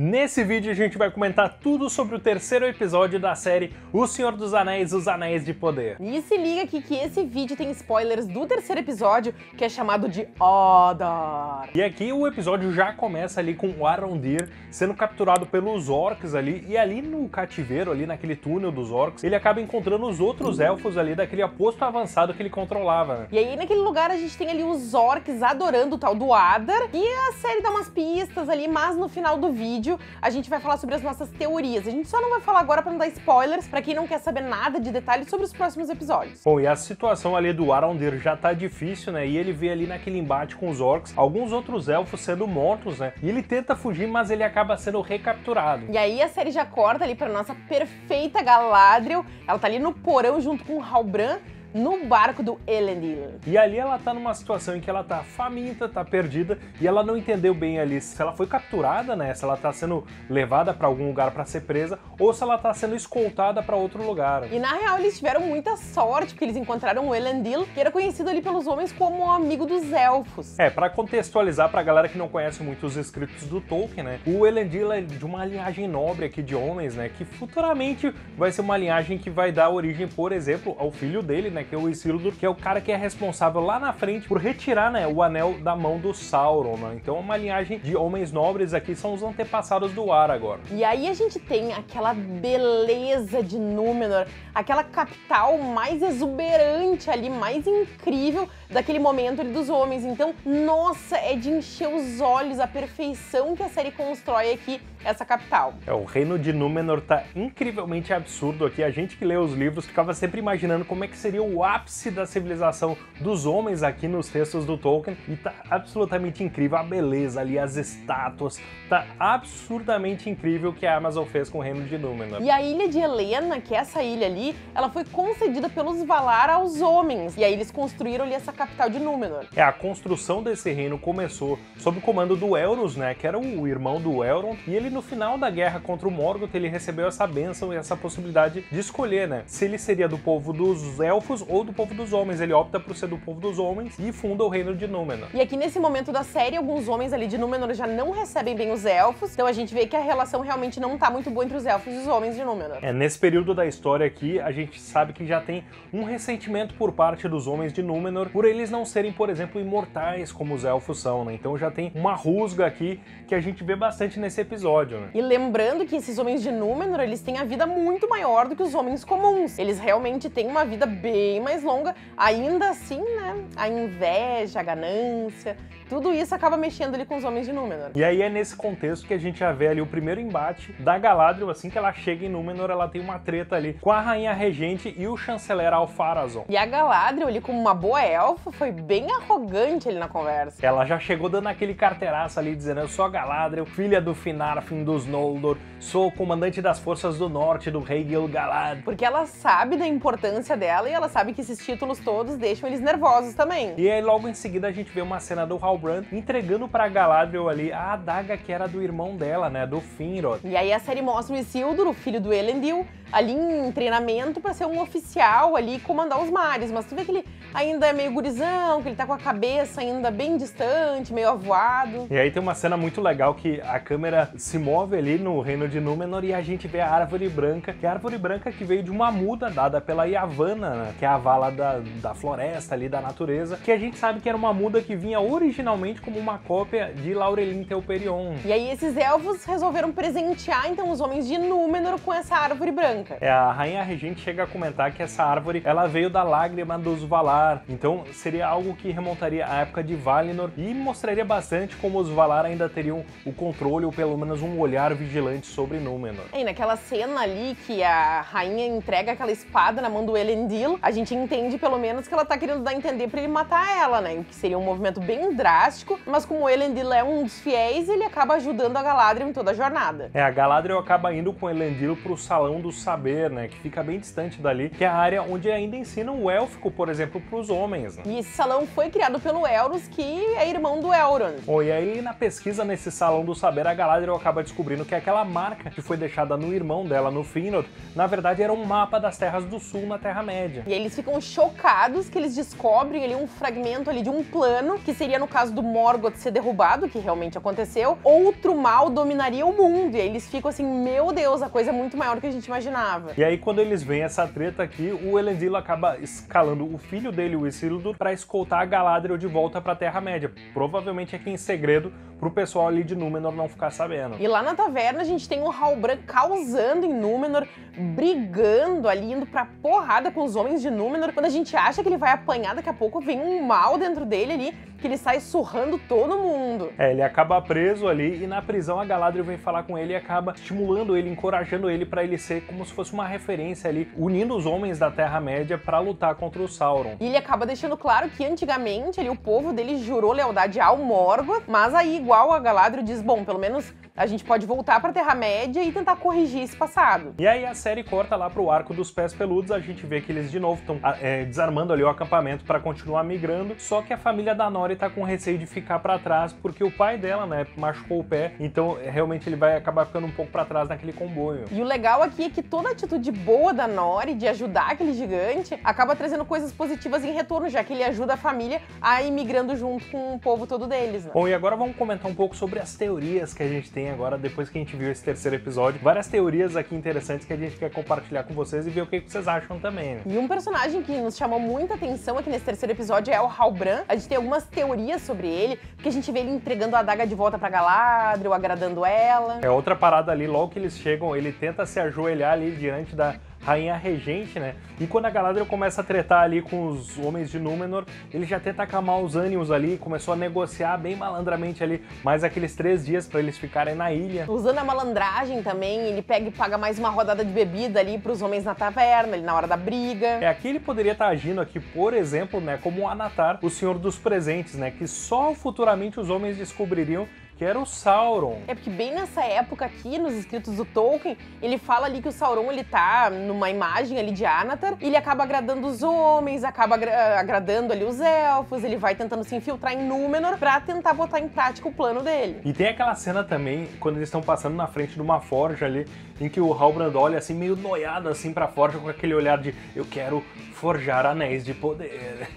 Nesse vídeo a gente vai comentar tudo sobre o terceiro episódio da série O Senhor dos Anéis, Os Anéis de Poder. E se liga aqui que esse vídeo tem spoilers do terceiro episódio, que é chamado de Odor. E aqui o episódio já começa ali com o Arondir sendo capturado pelos orcs ali, e ali no cativeiro, ali naquele túnel dos orcs, ele acaba encontrando os outros elfos ali daquele aposto avançado que ele controlava, né? E aí naquele lugar a gente tem ali os orcs adorando o tal do Adar, e a série dá umas pistas ali, mas no final do vídeo vídeo a gente vai falar sobre as nossas teorias. A gente só não vai falar agora para não dar spoilers para quem não quer saber nada de detalhes sobre os próximos episódios. Bom, e a situação ali do Arondir já tá difícil, né? E ele vê ali naquele embate com os orcs alguns outros elfos sendo mortos, né? E ele tenta fugir, mas ele acaba sendo recapturado. E aí a série já corta ali para nossa perfeita Galadriel. Ela tá ali no porão junto com o Halbran no barco do Elendil. E ali ela tá numa situação em que ela tá faminta, tá perdida e ela não entendeu bem ali se ela foi capturada, né? Se ela tá sendo levada para algum lugar para ser presa ou se ela tá sendo escoltada para outro lugar. E na real eles tiveram muita sorte porque eles encontraram o Elendil, que era conhecido ali pelos homens como o amigo dos elfos. É, para contextualizar pra galera que não conhece muito os escritos do Tolkien, né? O Elendil é de uma linhagem nobre aqui de homens, né? Que futuramente vai ser uma linhagem que vai dar origem, por exemplo, ao filho dele, né? Né, que é o Isildur, que é o cara que é responsável lá na frente por retirar, né, o anel da mão do Sauron, né? Então uma linhagem de homens nobres aqui, são os antepassados do Aragorn. E aí a gente tem aquela beleza de Númenor, aquela capital mais exuberante ali, mais incrível daquele momento ali dos homens. Então, nossa, é de encher os olhos a perfeição que a série constrói aqui essa capital. É, o reino de Númenor tá incrivelmente absurdo aqui. A gente que lê os livros ficava sempre imaginando como é que seria o ápice da civilização dos homens aqui nos textos do Tolkien e tá absolutamente incrível a beleza ali, as estátuas, tá absurdamente incrível o que a Amazon fez com o reino de Númenor. E a ilha de Helena, que é essa ilha ali, ela foi concedida pelos Valar aos homens. E aí eles construíram ali essa capital de Númenor. É, a construção desse reino começou sob o comando do Elros, né, que era o irmão do Elrond, e ele no final da guerra contra o Morgoth, ele recebeu essa bênção e essa possibilidade de escolher, né, se ele seria do povo dos elfos ou do povo dos homens. Ele opta por ser do povo dos homens e funda o reino de Númenor. E aqui nesse momento da série, alguns homens ali de Númenor já não recebem bem os elfos, então a gente vê que a relação realmente não tá muito boa entre os elfos e os homens de Númenor. É, nesse período da história aqui, a gente sabe que já tem um ressentimento por parte dos homens de Númenor por eles não serem, por exemplo, imortais como os elfos são, né? Então já tem uma rusga aqui que a gente vê bastante nesse episódio, né? E lembrando que esses homens de Númenor, eles têm a vida muito maior do que os homens comuns. Eles realmente têm uma vida bem mais longa. Ainda assim, né, a inveja, a ganância, tudo isso acaba mexendo ali com os homens de Númenor. E aí é nesse contexto que a gente já vê ali o primeiro embate da Galadriel, assim que ela chega em Númenor, ela tem uma treta ali com a rainha regente e o chanceler Alfarazon. E a Galadriel ali como uma boa elfa foi bem arrogante ali na conversa. Ela já chegou dando aquele carteiraço ali dizendo: "Eu sou a Galadriel, filha do Finarfin dos Noldor, sou comandante das forças do norte do rei Gil-galad". Porque ela sabe da importância dela e ela sabe que esses títulos todos deixam eles nervosos também. E aí logo em seguida a gente vê uma cena do Halbrand entregando para Galadriel ali a adaga que era do irmão dela, né, do Finrod. E aí a série mostra o Isildur, o filho do Elendil, ali em treinamento para ser um oficial ali e comandar os mares, mas tu vê que ele ainda é meio gurizão, que ele tá com a cabeça ainda bem distante, meio avoado. E aí tem uma cena muito legal que a câmera se move ali no reino de Númenor e a gente vê a árvore branca, que é a árvore branca que veio de uma muda dada pela Yavanna, né, que é a vala da, da floresta ali, da natureza, que a gente sabe que era uma muda que vinha originalmente como uma cópia de Laurelin Telperion. E aí esses elfos resolveram presentear então os homens de Númenor com essa árvore branca. É, a rainha regente chega a comentar que essa árvore, ela veio da lágrima dos Valar, então seria algo que remontaria à época de Valinor e mostraria bastante como os Valar ainda teriam o controle ou pelo menos um olhar vigilante sobre Númenor. E naquela cena ali que a rainha entrega aquela espada na mão do Elendil, a gente entende pelo menos que ela tá querendo dar a entender para ele matar ela, né? O que seria um movimento bem drástico, mas como o Elendil é um dos fiéis, ele acaba ajudando a Galadriel em toda a jornada. É, a Galadriel acaba indo com o Elendil pro Salão do Saber, né, que fica bem distante dali, que é a área onde ainda ensinam o élfico, por exemplo, pros homens. Né? E esse salão foi criado pelo Elros, que é irmão do Elrond. Bom, e aí na pesquisa nesse salão do saber, a Galadriel acaba descobrindo que aquela marca que foi deixada no irmão dela, no Finrod, na verdade era um mapa das terras do sul na Terra-média. E aí eles ficam chocados que eles descobrem ali um fragmento ali de um plano, que seria no caso do Morgoth ser derrubado, que realmente aconteceu, outro mal dominaria o mundo. E aí eles ficam assim, meu Deus, a coisa é muito maior do que a gente imaginava. E aí quando eles veem essa treta aqui, o Elendil acaba escalando o filho dele, o Isildur, para escoltar a Galadriel de volta para a Terra-média. Provavelmente aqui em segredo, pro pessoal ali de Númenor não ficar sabendo. E lá na taverna a gente tem o Halbrand causando em Númenor, brigando ali, indo pra porrada com os homens de Númenor. Quando a gente acha que ele vai apanhar, daqui a pouco vem um mal dentro dele ali, que ele sai surrando todo mundo. É, ele acaba preso ali e na prisão a Galadriel vem falar com ele e acaba estimulando ele, encorajando ele para ele ser como se fosse uma referência ali, unindo os homens da Terra-média para lutar contra o Sauron. E ele acaba deixando claro que antigamente ali o povo dele jurou lealdade ao Morgoth, mas aí igual a Galadriel diz, bom, pelo menos a gente pode voltar pra Terra-média e tentar corrigir esse passado. E aí a série corta lá pro arco dos pés peludos, a gente vê que eles de novo estão é, desarmando ali o acampamento para continuar migrando, só que a família da Nori tá com receio de ficar para trás, porque o pai dela, né, machucou o pé, então realmente ele vai acabar ficando um pouco para trás naquele comboio. E o legal aqui é que toda a atitude boa da Nori de ajudar aquele gigante acaba trazendo coisas positivas em retorno, já que ele ajuda a família a ir migrando junto com o povo todo deles. Né? Bom, e agora vamos comentar um pouco sobre as teorias que a gente tem agora, depois que a gente viu esse terceiro episódio. Várias teorias aqui interessantes que a gente quer compartilhar com vocês e ver o que vocês acham também. Né? E um personagem que nos chamou muita atenção aqui nesse terceiro episódio é o Halbran. A gente tem algumas teorias sobre ele, porque a gente vê ele entregando a adaga de volta pra Galadriel, agradando ela. É outra parada ali, logo que eles chegam, ele tenta se ajoelhar ali diante da rainha regente, né? E quando a Galadriel começa a tretar ali com os homens de Númenor, ele já tenta acalmar os ânimos ali, começou a negociar bem malandramente ali mais aqueles três dias para eles ficarem na ilha. Usando a malandragem também, ele pega e paga mais uma rodada de bebida ali para os homens na taverna, ali na hora da briga. É, aqui ele poderia estar tá agindo aqui, por exemplo, né, como o Anatar, o senhor dos presentes, né, que só futuramente os homens descobririam que era o Sauron. É porque bem nessa época aqui, nos escritos do Tolkien, ele fala ali que o Sauron ele tá numa imagem ali de Anatar, ele acaba agradando os homens, acaba agra agradando ali os elfos, ele vai tentando se infiltrar em Númenor pra tentar botar em prática o plano dele. E tem aquela cena também, quando eles estão passando na frente de uma forja ali, em que o Halbrand olha assim, meio noiado assim pra forja, com aquele olhar de eu quero forjar anéis de poder.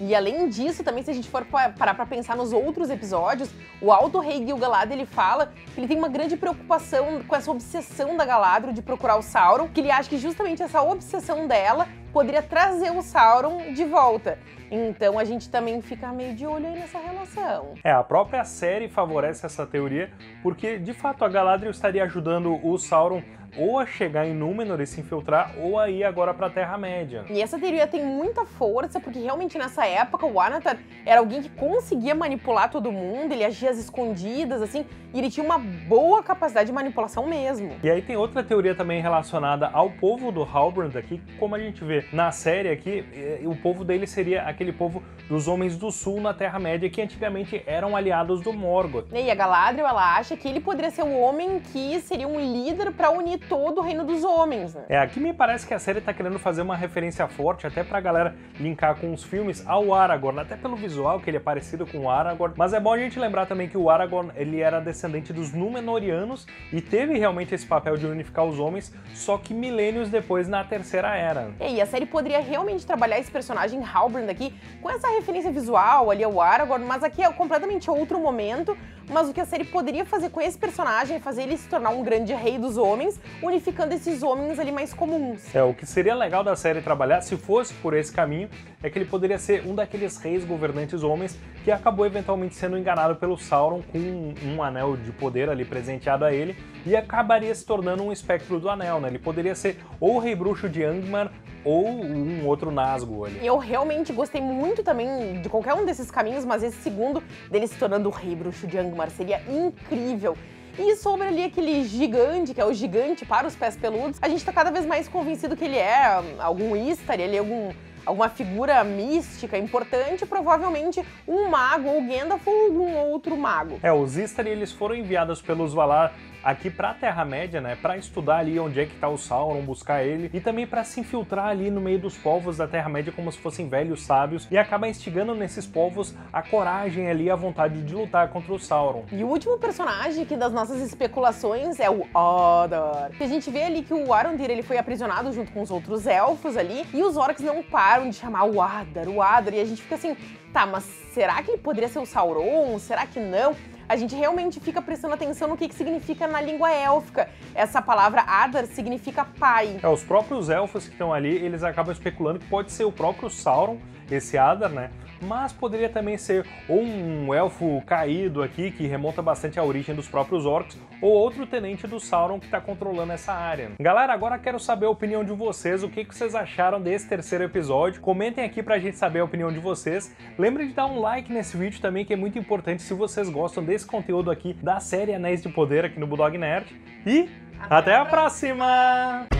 e além disso, também se a gente for parar pra pensar nos outros episódios, o Alto Rei Gil-galad, ele fala que ele tem uma grande preocupação com essa obsessão da Galadriel de procurar o Sauron, que ele acha que justamente essa obsessão dela poderia trazer o Sauron de volta. Então a gente também fica meio de olho aí nessa relação. É, a própria série favorece essa teoria, porque de fato a Galadriel estaria ajudando o Sauron ou a chegar em Númenor e se infiltrar, ou a ir agora pra Terra-média. E essa teoria tem muita força, porque realmente nessa época o Anatar era alguém que conseguia manipular todo mundo, ele agia às escondidas, assim, e ele tinha uma boa capacidade de manipulação mesmo. E aí tem outra teoria também relacionada ao povo do Halbrand aqui, como a gente vê na série aqui, eh, o povo dele seria aquele povo dos Homens do Sul na Terra-média, que antigamente eram aliados do Morgoth. E a Galadriel, ela acha que ele poderia ser o homem que seria um líder para unir todo o reino dos homens, né? É, aqui me parece que a série tá querendo fazer uma referência forte, até pra galera linkar com os filmes, ao Aragorn, até pelo visual, que ele é parecido com o Aragorn. Mas é bom a gente lembrar também que o Aragorn, ele era descendente dos Númenóreanos e teve realmente esse papel de unificar os homens, só que milênios depois na Terceira Era. E a série poderia realmente trabalhar esse personagem Halbrand aqui com essa referência visual ali ao Aragorn, mas aqui é completamente outro momento, mas o que a série poderia fazer com esse personagem é fazer ele se tornar um grande rei dos homens, unificando esses homens ali mais comuns. É, o que seria legal da série trabalhar, se fosse por esse caminho, é que ele poderia ser um daqueles reis governantes homens que acabou eventualmente sendo enganado pelo Sauron com um, um anel de poder ali presenteado a ele e acabaria se tornando um espectro do anel, né? Ele poderia ser ou o rei bruxo de Angmar ou um outro Nazgûl ali. Eu realmente gostei muito também de qualquer um desses caminhos, mas esse segundo dele se tornando o rei bruxo de Angmar seria incrível. E sobre ali aquele gigante, que é o gigante para os pés peludos, a gente tá cada vez mais convencido que ele é algum Istari, ele é algum alguma figura mística importante, provavelmente um mago ou Gandalf ou algum outro mago. É, os Istari eles foram enviados pelos Valar aqui pra Terra-média, né, para estudar ali onde é que tá o Sauron, buscar ele, e também para se infiltrar ali no meio dos povos da Terra-média como se fossem velhos sábios, e acaba instigando nesses povos a coragem ali, a vontade de lutar contra o Sauron. E o último personagem aqui das nossas especulações é o Adar. Que a gente vê ali que o Arondir ele foi aprisionado junto com os outros elfos ali, e os orcs não param de chamar o Adar, o Adar, e a gente fica assim, tá, mas será que ele poderia ser o Sauron? Será que não? a gente realmente fica prestando atenção no que, que significa na língua élfica. Essa palavra Adar significa pai. É, os próprios elfos que estão ali, eles acabam especulando que pode ser o próprio Sauron, esse Adar, né? mas poderia também ser ou um elfo caído aqui, que remonta bastante à origem dos próprios orcs, ou outro tenente do Sauron que está controlando essa área. Galera, agora quero saber a opinião de vocês, o que, que vocês acharam desse terceiro episódio. Comentem aqui pra gente saber a opinião de vocês. Lembrem de dar um like nesse vídeo também, que é muito importante se vocês gostam desse conteúdo aqui da série Anéis de Poder aqui no Bulldog Nerd. E até, até a próxima!